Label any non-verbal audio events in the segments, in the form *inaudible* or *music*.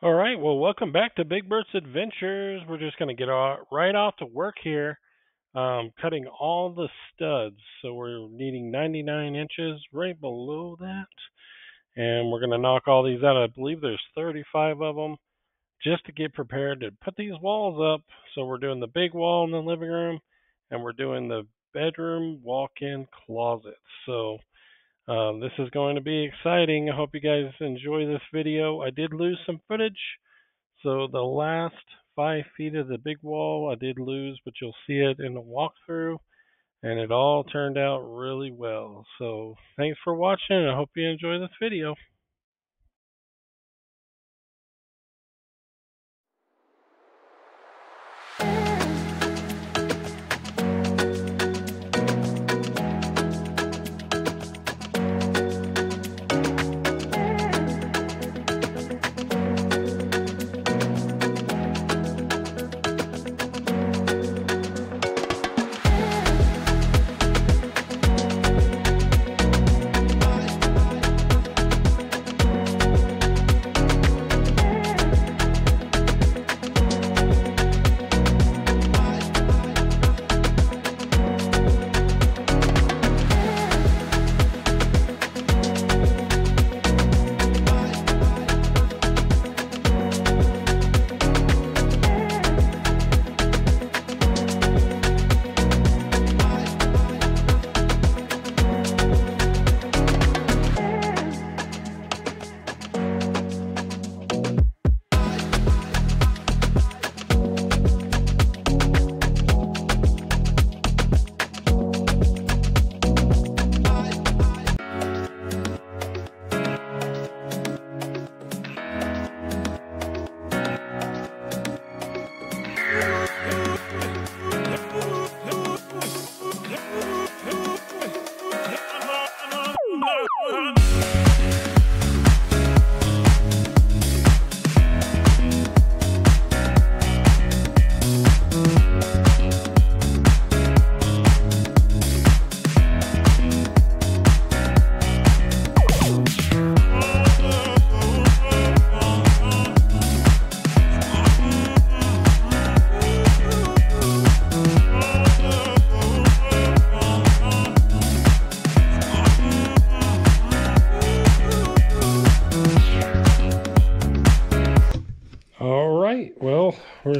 All right, well, welcome back to Big Burt's Adventures. We're just going to get right off to work here, um, cutting all the studs. So we're needing 99 inches right below that, and we're going to knock all these out. I believe there's 35 of them, just to get prepared to put these walls up. So we're doing the big wall in the living room, and we're doing the bedroom walk-in closet. So um, this is going to be exciting. I hope you guys enjoy this video. I did lose some footage. So the last five feet of the big wall I did lose, but you'll see it in the walkthrough. And it all turned out really well. So thanks for watching. I hope you enjoy this video.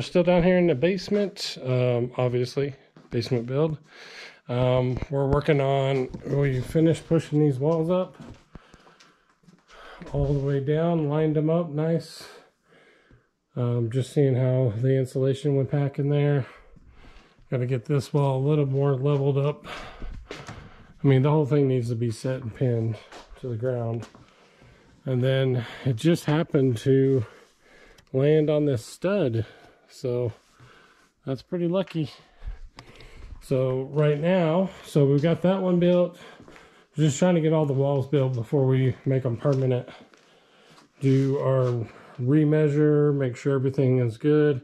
Still down here in the basement, um, obviously, basement build. Um, we're working on, we finished pushing these walls up all the way down, lined them up nice. Um, just seeing how the insulation went back in there. Got to get this wall a little more leveled up. I mean, the whole thing needs to be set and pinned to the ground. And then it just happened to land on this stud so that's pretty lucky. So right now, so we've got that one built. Just trying to get all the walls built before we make them permanent. Do our remeasure, make sure everything is good.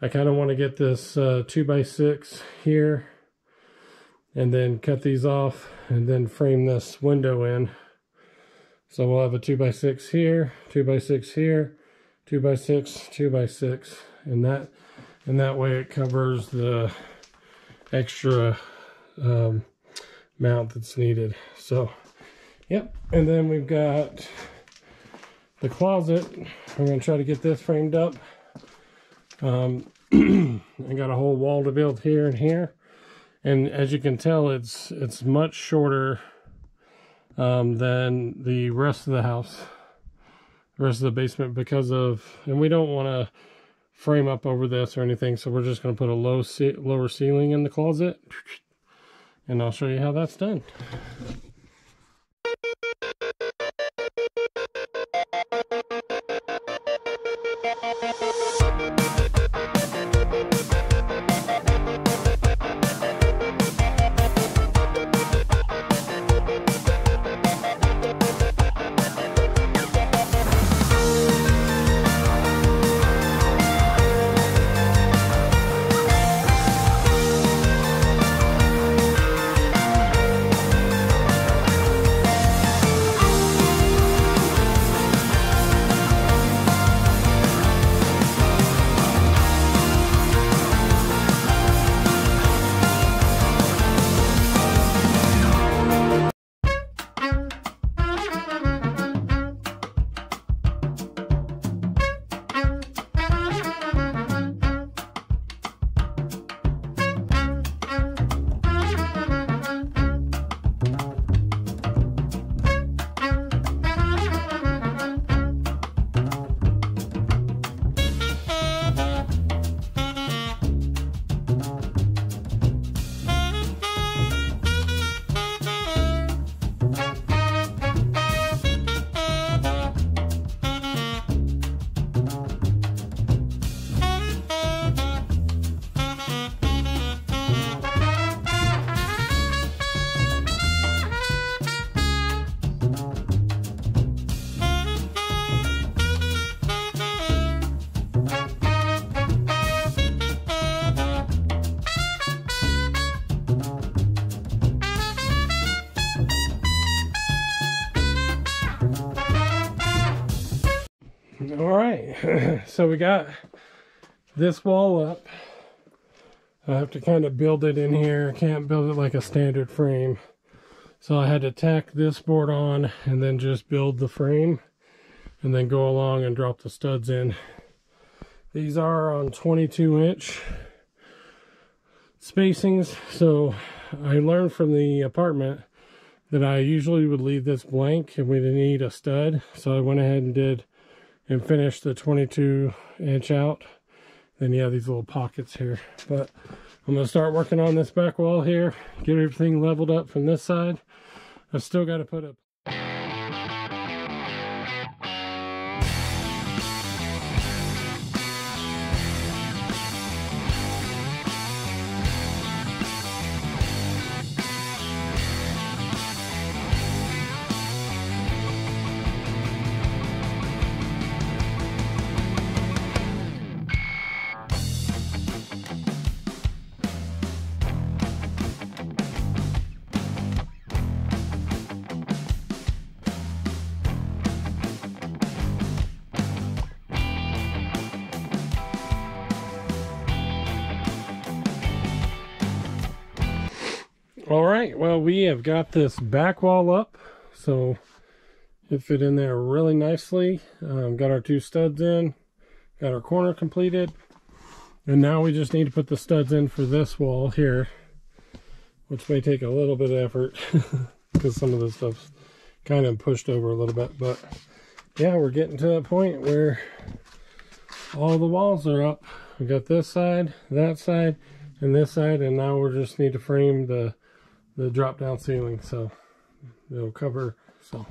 I kind of want to get this uh, 2x6 here and then cut these off and then frame this window in. So we'll have a 2x6 here, 2x6 here, 2x6, 2x6 and that and that way it covers the extra um, mount that's needed. So yep. And then we've got the closet. I'm to try to get this framed up. Um, *clears throat* I got a whole wall to build here and here. And as you can tell it's it's much shorter um, than the rest of the house the rest of the basement because of and we don't want to frame up over this or anything. So we're just going to put a low lower ceiling in the closet. And I'll show you how that's done. All right, *clears throat* so we got this wall up. I have to kind of build it in here. I can't build it like a standard frame. So I had to tack this board on and then just build the frame and then go along and drop the studs in. These are on 22 inch spacings. So I learned from the apartment that I usually would leave this blank and we didn't need a stud. So I went ahead and did and finished the 22 inch out. Then you have these little pockets here. But I'm going to start working on this back wall here. Get everything leveled up from this side. I've still got to put a All right, well, we have got this back wall up, so it fit in there really nicely. Um, got our two studs in, got our corner completed, and now we just need to put the studs in for this wall here, which may take a little bit of effort *laughs* because some of this stuff's kind of pushed over a little bit, but yeah, we're getting to that point where all the walls are up. We got this side, that side, and this side, and now we just need to frame the the drop down ceiling so it'll cover so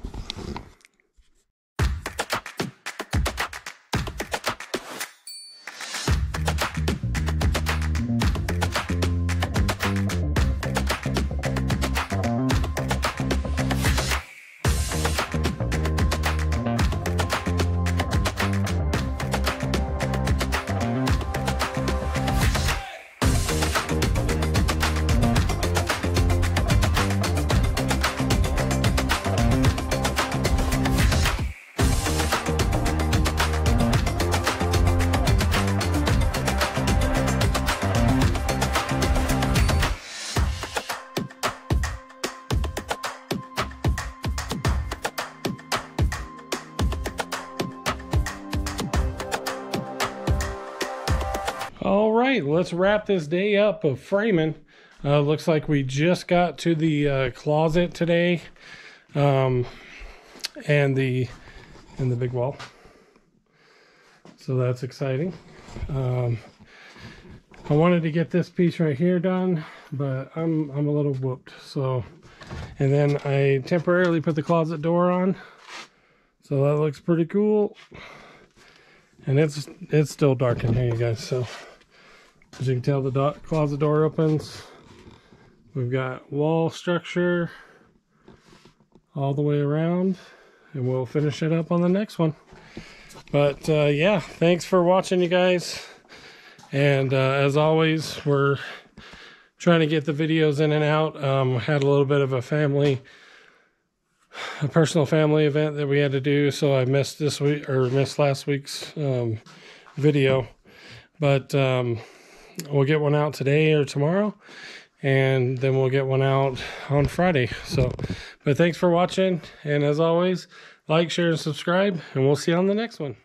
right, let's wrap this day up of framing. Uh, looks like we just got to the uh, closet today, um, and the and the big wall. So that's exciting. Um, I wanted to get this piece right here done, but I'm I'm a little whooped. So, and then I temporarily put the closet door on. So that looks pretty cool. And it's it's still dark in here, you guys. So. As you can tell, the do closet door opens. We've got wall structure all the way around, and we'll finish it up on the next one. But uh, yeah, thanks for watching, you guys. And uh, as always, we're trying to get the videos in and out. Um, had a little bit of a family, a personal family event that we had to do, so I missed this week or missed last week's um, video. But um, we'll get one out today or tomorrow and then we'll get one out on Friday. So, but thanks for watching. And as always, like, share, and subscribe, and we'll see you on the next one.